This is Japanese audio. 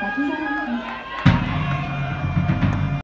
滝沢君。